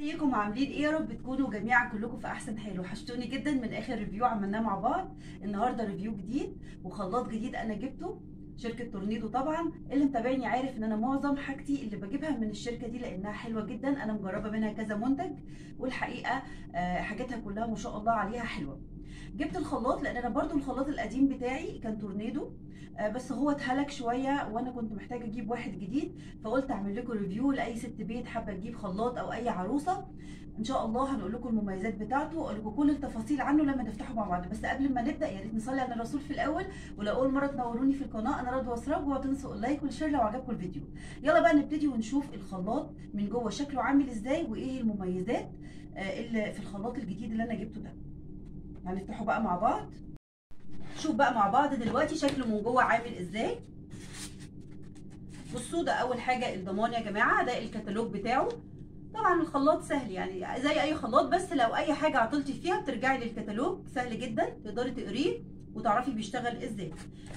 ازيكم عاملين إيه؟ يا رب تكونوا جميعا كلكم في أحسن حال. وحشتوني جدا من آخر review عملناه مع بعض. النهارده review جديد وخلاط جديد أنا جبته. شركة تورنيدو طبعا. اللي متابعني عارف إن أنا معظم حاجتي اللي بجيبها من الشركة دي لأنها حلوة جدا. أنا مجربة منها كذا منتج والحقيقة آه، حاجاتها كلها ما شاء الله عليها حلوة. جبت الخلاط لأن أنا برضو الخلاط القديم بتاعي كان تورنيدو آه، بس هو اتهلك شوية وأنا كنت محتاجة أجيب واحد جديد فقلت أعمل لكم review لأي ست بيت حابة تجيب خلاط أو أي عروسة. إن شاء الله هنقول لكم المميزات بتاعته واقول لكم كل التفاصيل عنه لما نفتحه مع بعض. بس قبل ما نبدأ يا ريت نصلي على الرسول في الأول ولو أول مرة تنوروني في القناة أنا رضوى سراج اوعوا تنسوا ال like وال share لو عجبكم الفيديو. يلا بقى نبتدي ونشوف الخلاط من جوه شكله عامل إزاي وإيه المميزات آه، اللي في الخلاط الجديد اللي أنا جبته ده. هنفتحه بقى مع بعض. شوف بقى مع بعض دلوقتي شكله من جوه عامل إزاي. بصوا ده أول حاجة الضمان يا جماعة ده الكتالوج بتاعه. طبعا الخلاط سهل يعني زي أي خلاط بس لو أي حاجة عطلتي فيها بترجعي للكتالوج سهل جدا تقدري تقريه وتعرفي بيشتغل إزاي.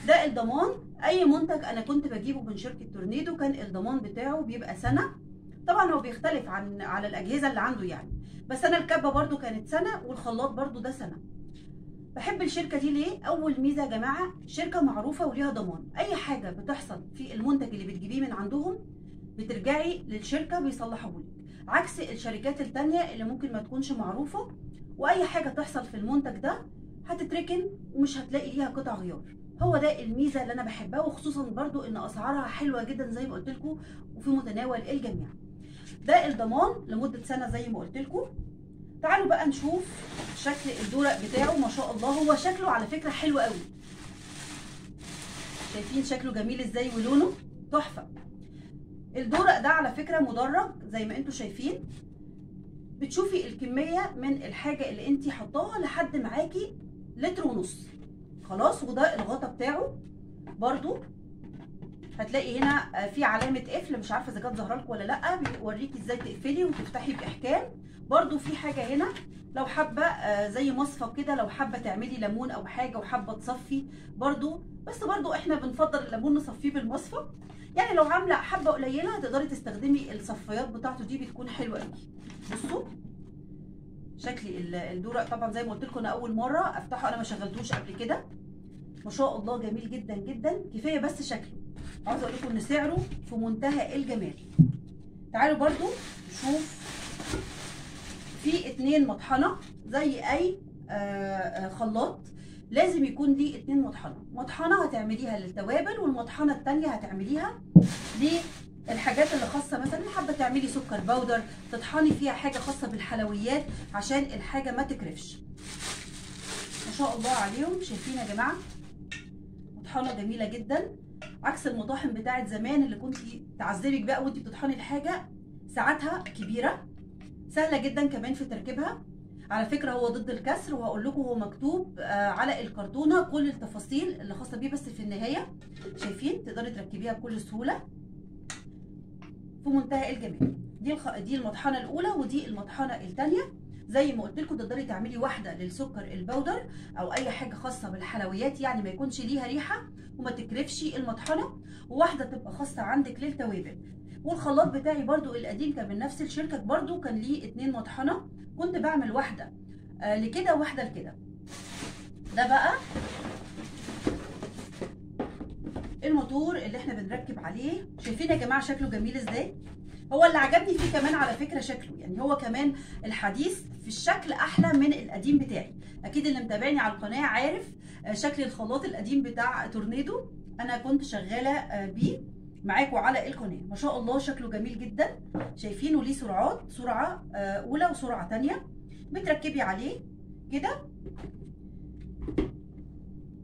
ده الضمان أي منتج أنا كنت بجيبه من شركة تورنيدو كان الضمان بتاعه بيبقى سنة. طبعا هو بيختلف عن على الأجهزة اللي عنده يعني. بس أنا الكبة برده كانت سنة والخلاط برده ده سنة. بحب الشركة دي ليه؟ أول ميزة يا جماعة شركة معروفة وليها ضمان. أي حاجة بتحصل في المنتج اللي بتجيبيه من عندهم بترجعي للشركة بيصلحوهولك. عكس الشركات التانية اللي ممكن ما تكونش معروفة وأي حاجة تحصل في المنتج ده هتتركن ومش هتلاقي ليها قطع غيار. هو ده الميزة اللي أنا بحبها وخصوصا برضو إن أسعارها حلوة جدا زي ما قلت لكم وفي متناول الجميع. ده الضمان لمدة سنة زي ما قلت لكم. تعالوا بقى نشوف شكل الدورق بتاعه. ما شاء الله هو شكله على فكرة حلو قوي. شايفين شكله جميل إزاي ولونه؟ تحفة. الدورق ده على فكرة مدرج زي ما أنتم شايفين. بتشوفي الكمية من الحاجة اللي انت حطاها لحد معاكي لتر ونص. خلاص وده الغطا بتاعه. برضو هتلاقي هنا في علامة قفل مش عارفة إذا كانت ظاهرة لكم ولا لأ بيوريكي إزاي تقفلي وتفتحي بإحكام. برضو في حاجة هنا لو حابة زي مصفى كده لو حابة تعملي ليمون أو حاجة وحابة تصفي برضو بس برضو إحنا بنفضل الليمون نصفيه بالمصفى. يعني لو عاملة حبة قليلة تقدري تستخدمي الصفايات بتاعته دي بتكون حلوة قوي بصوا شكل الدورق طبعا زي ما قلت لكم أنا أول مرة أفتحه أنا ما شغلتوش قبل كده. ما شاء الله جميل جدا جدا كفاية بس شكله. عاوزه أقول لكم ان سعره في منتهى الجمال. تعالوا برضو نشوف في اتنين مطحنة زي اي خلاط. لازم يكون ليه اتنين مطحنة. مطحنة هتعمليها للتوابل والمطحنة التانية هتعمليها للحاجات اللي خاصة مثلا حابة تعملي سكر باودر تطحني فيها حاجة خاصة بالحلويات عشان الحاجة ما تكرفش. ما شاء الله عليهم. شايفين يا جماعة؟ مطحنة جميلة جدا. عكس المطاحن بتاعت زمان اللي كنت تعذبك بقى وانت بتطحني الحاجة ساعتها كبيرة سهلة جدا كمان في تركيبها. على فكرة هو ضد الكسر وهقول لكم هو مكتوب على الكرتونة كل التفاصيل اللي خاصة بيه بس في النهاية. شايفين؟ تقدري تركبيها بكل سهولة. في منتهى الجمال. دي. دي المطحنة الأولى ودي المطحنة الثانية زي ما قلت لكم تقدري تعملي واحدة للسكر البودر أو أي حاجة خاصة بالحلويات يعني ما يكونش ليها ريحة وما تكرفش المطحنة وواحدة تبقى خاصة عندك للتوابل. والخلاط بتاعي برضو القديم كان من نفس الشركة برضو كان ليه اتنين مطحنة. كنت بعمل واحدة آه لكده وواحدة لكده. ده بقى الموتور اللي إحنا بنركب عليه. شايفين يا جماعة شكله جميل إزاي؟ هو اللي عجبني فيه كمان على فكرة شكله. يعني هو كمان الحديث في الشكل أحلى من القديم بتاعي. أكيد اللي متابعني على القناة عارف شكل الخلاط القديم بتاع تورنيدو. أنا كنت شغالة بيه معاكم على القناة. ما شاء الله شكله جميل جدا. شايفينه ليه سرعات سرعة أولى وسرعة ثانية بتركبي عليه كده.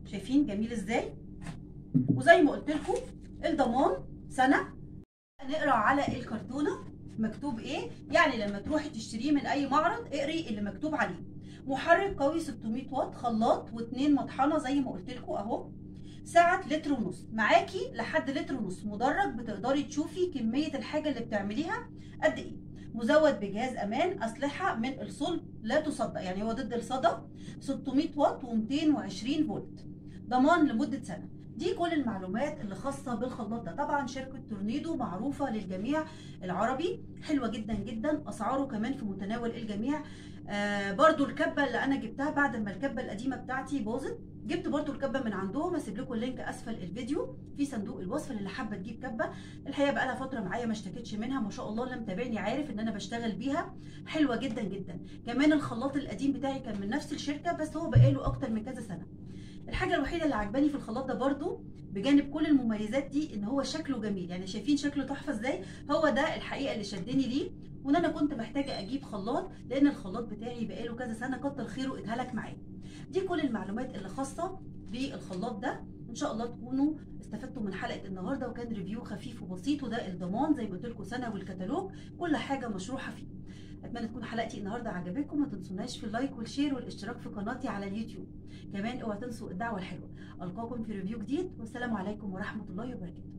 شايفين جميل إزاي؟ وزي ما قلت لكم الضمان سنة نقرأ على الكرتونة مكتوب إيه؟ يعني لما تروحي تشتريه من أي معرض اقري اللي مكتوب عليه. محرك قوي 600 واط خلاط واثنين مطحنة زي ما قلت لكم أهو. سعة لتر ونص. معاكي لحد لتر ونص. مدرج بتقدري تشوفي كمية الحاجة اللي بتعمليها قد إيه. مزود بجهاز أمان أسلحة من الصلب لا تصدى. يعني هو ضد الصدى. 600 واط و220 فولت. ضمان لمدة سنة. دي كل المعلومات اللي خاصة بالخلاط ده. طبعا شركة تورنيدو معروفة للجميع العربي حلوة جدا جدا أسعاره كمان في متناول الجميع. آه برضو الكبة اللي أنا جبتها بعد ما الكبة القديمة بتاعتي باظت جبت برضو الكبة من عندهم هسيب لكم اللينك أسفل الفيديو في صندوق الوصف اللي حابة تجيب كبة. الحقيقة بقى لها فترة معايا ما اشتكتش منها ما شاء الله اللي متابعني عارف إن أنا بشتغل بيها. حلوة جدا جدا. كمان الخلاط القديم بتاعي كان من نفس الشركة بس هو بقاله أكتر من كذا سنة. الحاجة الوحيدة اللي عجباني في الخلاط ده برضو بجانب كل المميزات دي إن هو شكله جميل. يعني شايفين شكله تحفة إزاي؟ هو ده الحقيقة اللي شدني ليه وإن أنا كنت محتاجة أجيب خلاط لأن الخلاط بتاعي بقاله كذا سنة كتر خيره اتهلك معايا. دي كل المعلومات اللي خاصة بالخلاط ده. إن شاء الله تكونوا استفدتوا من حلقة النهارده وكان review خفيف وبسيط وده الضمان زي ما قلت لكم سنة والكتالوج كل حاجة مشروحة فيه. أتمنى تكون حلقتي النهارده عجبتكم. ما تنسوناش في ال like وال share والاشتراك في قناتي على اليوتيوب. كمان اوعوا تنسوا الدعوة الحلوة. ألقاكم في review جديد. والسلام عليكم ورحمة الله وبركاته.